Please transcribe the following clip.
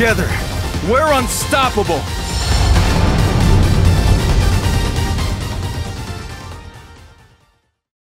together. We're unstoppable.